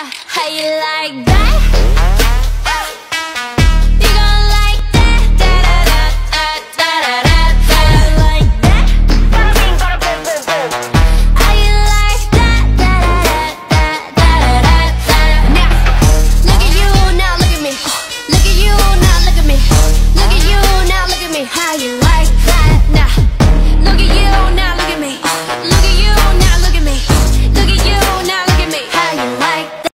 How you like that?